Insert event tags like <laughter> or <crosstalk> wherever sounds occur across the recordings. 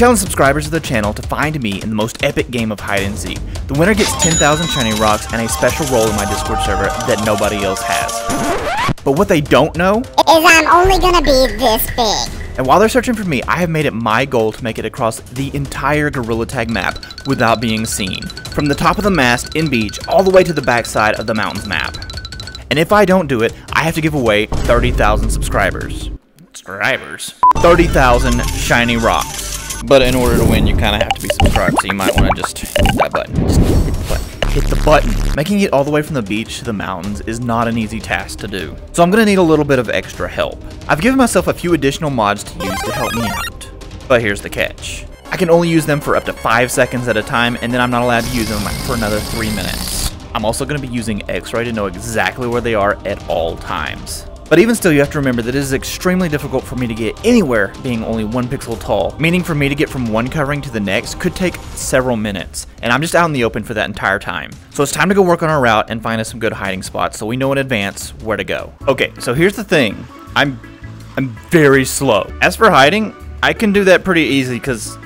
challenge subscribers of the channel to find me in the most epic game of hide and seek. The winner gets 10,000 shiny rocks and a special role in my Discord server that nobody else has. But what they don't know is I'm only gonna be this big. And while they're searching for me, I have made it my goal to make it across the entire Gorilla Tag map without being seen. From the top of the mast in beach all the way to the backside of the mountains map. And if I don't do it, I have to give away 30,000 subscribers. Subscribers? 30,000 shiny rocks. But in order to win, you kind of have to be subscribed, so you might want to just hit that button. Just hit the button hit the button. Making it all the way from the beach to the mountains is not an easy task to do. So I'm gonna need a little bit of extra help. I've given myself a few additional mods to use to help me out. But here's the catch. I can only use them for up to 5 seconds at a time, and then I'm not allowed to use them for another 3 minutes. I'm also going to be using X-Ray to know exactly where they are at all times. But even still, you have to remember that it is extremely difficult for me to get anywhere being only one pixel tall, meaning for me to get from one covering to the next could take several minutes, and I'm just out in the open for that entire time. So it's time to go work on our route and find us some good hiding spots so we know in advance where to go. Okay, so here's the thing. I'm I'm very slow. As for hiding, I can do that pretty easy because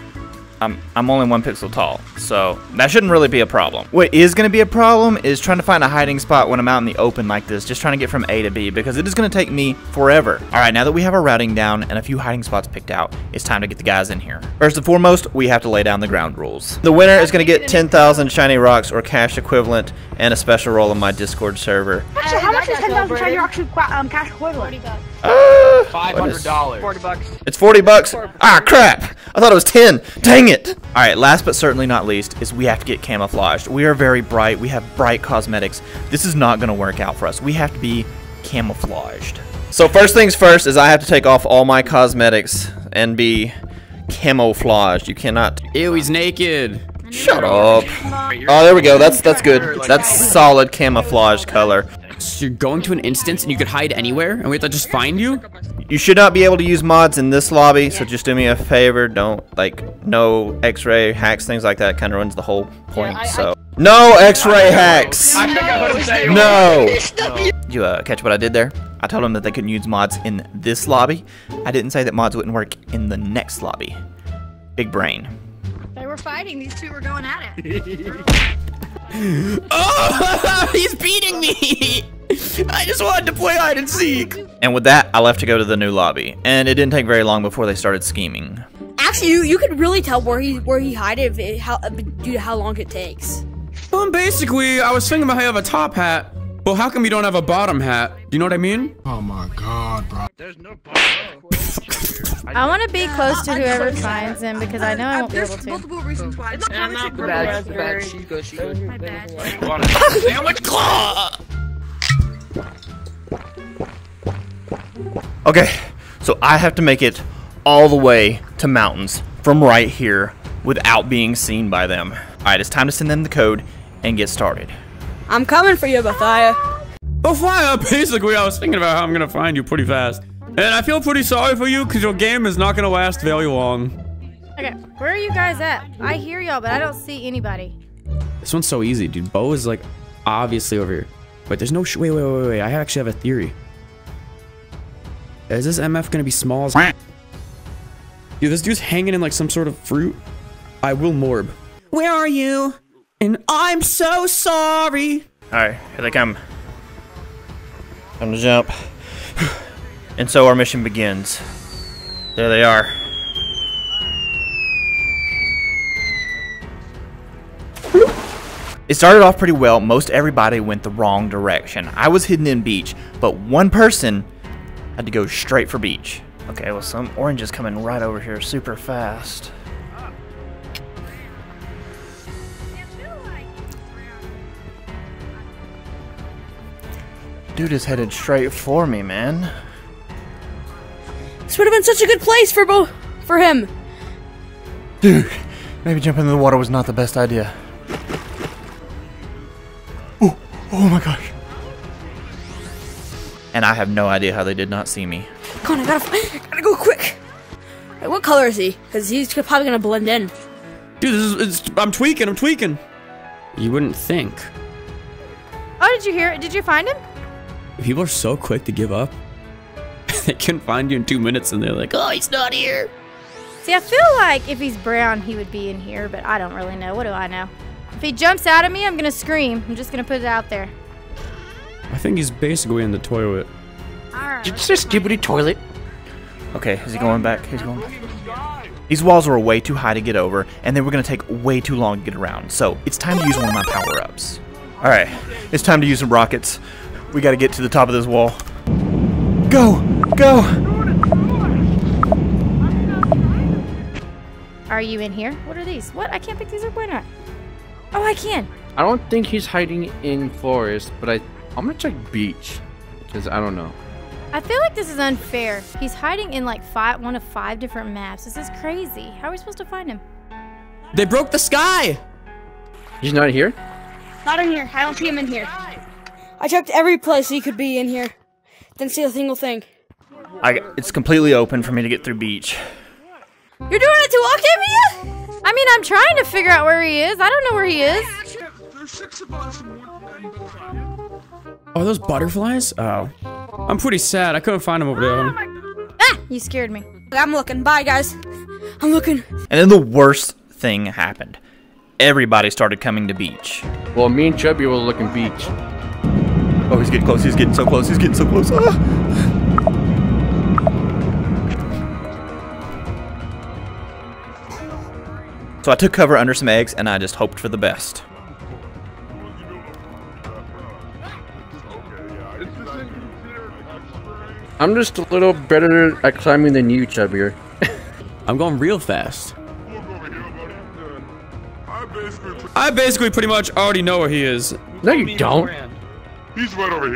I'm, I'm only one pixel tall, so that shouldn't really be a problem. What is going to be a problem is trying to find a hiding spot when I'm out in the open like this, just trying to get from A to B, because it is going to take me forever. Alright, now that we have our routing down and a few hiding spots picked out, it's time to get the guys in here. First and foremost, we have to lay down the ground rules. The winner is going to get 10,000 shiny rocks or cash equivalent and a special role in my Discord server. Actually, how much is 10,000 shiny rocks um, cash equivalent? Uh, Five hundred dollars. Forty bucks. It's 40 bucks? Ah, crap! I thought it was 10. Dang it! Alright, last but certainly not least is we have to get camouflaged. We are very bright. We have bright cosmetics. This is not going to work out for us. We have to be camouflaged. So first things first is I have to take off all my cosmetics and be camouflaged. You cannot... Ew, he's naked. Shut up. Oh, there we go. That's that's good. That's solid camouflage color. So you're going to an instance and you could hide anywhere and we have to just find you? You should not be able to use mods in this lobby, so just do me a favor. Don't, like, no x-ray hacks, things like that kind of ruins the whole point, so. No x-ray hacks! No! Did <laughs> you uh, catch what I did there? I told them that they couldn't use mods in this lobby. I didn't say that mods wouldn't work in the next lobby. Big brain. They were fighting. These two were going at it. <laughs> oh, <laughs> he's beating me! <laughs> I just wanted to play hide and seek. And with that, I left to go to the new lobby, and it didn't take very long before they started scheming. Actually, you, you could really tell where he where he hid it, it how, due to how long it takes. Well, basically, I was thinking about how you have a top hat. Well, how come you don't have a bottom hat? Do you know what I mean? Oh my god, bro. There's no bottom. I want to be close to whoever finds him because I know I won't be able to. There's multiple reasons why. It's not not bad, bad. She's good, she's good. My bad. <laughs> Okay, so I have to make it all the way to mountains from right here without being seen by them. Alright, it's time to send them the code and get started. I'm coming for you, Boethiah. Boethiah, basically, I was thinking about how I'm gonna find you pretty fast. And I feel pretty sorry for you because your game is not gonna last very long. Okay, where are you guys at? I hear y'all, but I don't see anybody. This one's so easy, dude. Bo is like obviously over here. Wait, there's no sh- wait, wait, wait, wait. I actually have a theory. Is this MF gonna be small as Dude, this dude's hanging in like some sort of fruit. I will morb. Where are you? And I'm so sorry. Alright, here they come. Time to jump. <sighs> And so our mission begins. There they are. It started off pretty well. Most everybody went the wrong direction. I was hidden in beach, but one person had to go straight for beach. Okay, well some orange is coming right over here super fast. Dude is headed straight for me, man. This would have been such a good place for Bo for him. Dude, maybe jumping in the water was not the best idea. Oh, my gosh. And I have no idea how they did not see me. Come on, I gotta, gotta go quick. Wait, what color is he? Because he's probably gonna blend in. Dude, this is, it's, I'm tweaking, I'm tweaking. You wouldn't think. Oh, did you hear it? Did you find him? People are so quick to give up. <laughs> they can find you in two minutes and they're like, oh, he's not here. See, I feel like if he's brown, he would be in here, but I don't really know. What do I know? If he jumps out at me, I'm gonna scream. I'm just gonna put it out there. I think he's basically in the toilet. Alright. It's a stupid toilet. Okay, is he going back? He's going back. These walls were way too high to get over, and they were going to take way too long to get around. So it's time to use one of my power-ups. All right, it's time to use some rockets. We got to get to the top of this wall. Go, go. Are you in here? What are these? What? I can't pick these up. Why not? Oh, I can. I don't think he's hiding in forest, but I I'm gonna check beach because I don't know. I feel like this is unfair. He's hiding in like five, one of five different maps. This is crazy. How are we supposed to find him? They broke the sky! He's not here. Not in here. I don't see him in here. I checked every place he could be in here. Didn't see a single thing. I, it's completely open for me to get through beach. You're doing it to Octavia? I mean, I'm trying to figure out where he is. I don't know where he is. There's six of us and one. Oh, those butterflies? Oh. I'm pretty sad. I couldn't find him over there. Ah! You scared me. I'm looking. Bye, guys. I'm looking. And then the worst thing happened. Everybody started coming to beach. Well, me and Chubby were looking beach. Oh, he's getting close. He's getting so close. He's getting so close. Ah. So I took cover under some eggs and I just hoped for the best. I'm just a little better at climbing than you, Chubbier. <laughs> I'm going real fast. Look over here, buddy. I basically. I basically pretty much already know where he is. No, you don't. He's right over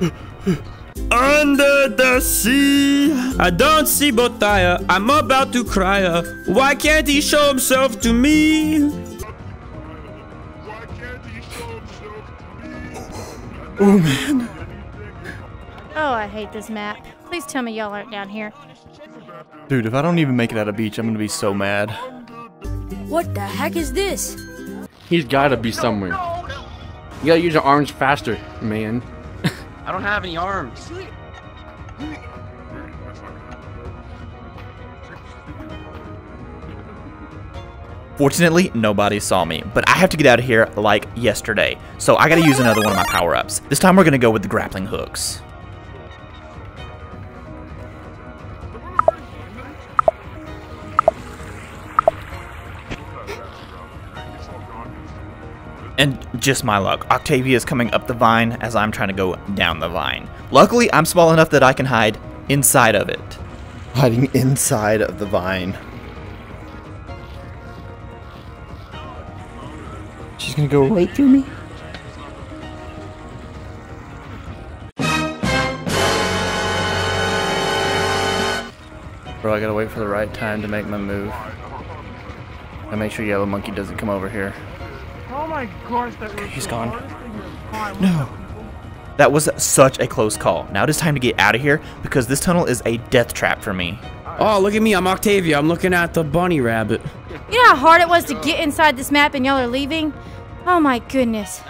here. <laughs> Under the sea, I don't see Boethiah. I'm about to cry. Why can't he show himself to me? Oh, Why can't he show himself to me? Oh, I hate this map. Please tell me y'all aren't down here. Dude, if I don't even make it out of beach, I'm gonna be so mad. What the heck is this? He's gotta be somewhere. You gotta use your arms faster, man. I don't have any arms. Fortunately, nobody saw me, but I have to get out of here like yesterday. So I gotta use another one of my power-ups. This time we're gonna go with the grappling hooks. And just my luck, Octavia is coming up the vine as I'm trying to go down the vine. Luckily, I'm small enough that I can hide inside of it. Hiding inside of the vine. She's gonna go right through me. Bro, I gotta wait for the right time to make my move. And make sure Yellow Monkey doesn't come over here. My gosh, that was He's gone. No. That was such a close call. Now it is time to get out of here because this tunnel is a death trap for me. Oh, look at me. I'm Octavia. I'm looking at the bunny rabbit. You know how hard it was to get inside this map and y'all are leaving? Oh my goodness.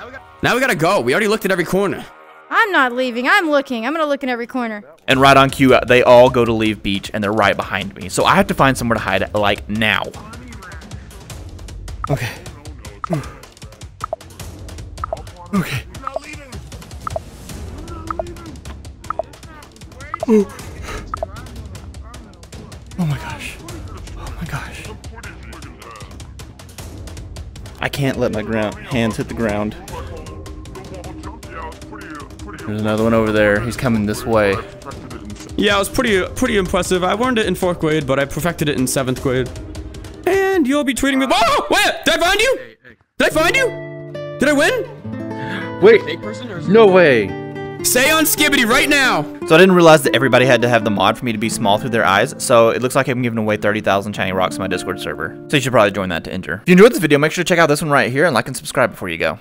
Now we gotta go. We already looked at every corner. I'm not leaving. I'm looking. I'm gonna look in every corner. And right on cue, uh, they all go to leave beach and they're right behind me. So I have to find somewhere to hide, like now. Okay. Okay. Oh oh my gosh. Oh my gosh. I can't let my ground hands hit the ground. There's another one over there. He's coming this way. Yeah, it was pretty pretty impressive. I learned it in fourth grade, but I perfected it in seventh grade. And you'll be tweeting with. Oh, wait! Did I find you? Did I find you? Did I win? Wait, no way. Say on Skibidi right now. So I didn't realize that everybody had to have the mod for me to be small through their eyes, so it looks like I'm giving away 30,000 shiny rocks on my Discord server. So you should probably join that to enter. If you enjoyed this video, make sure to check out this one right here and like and subscribe before you go.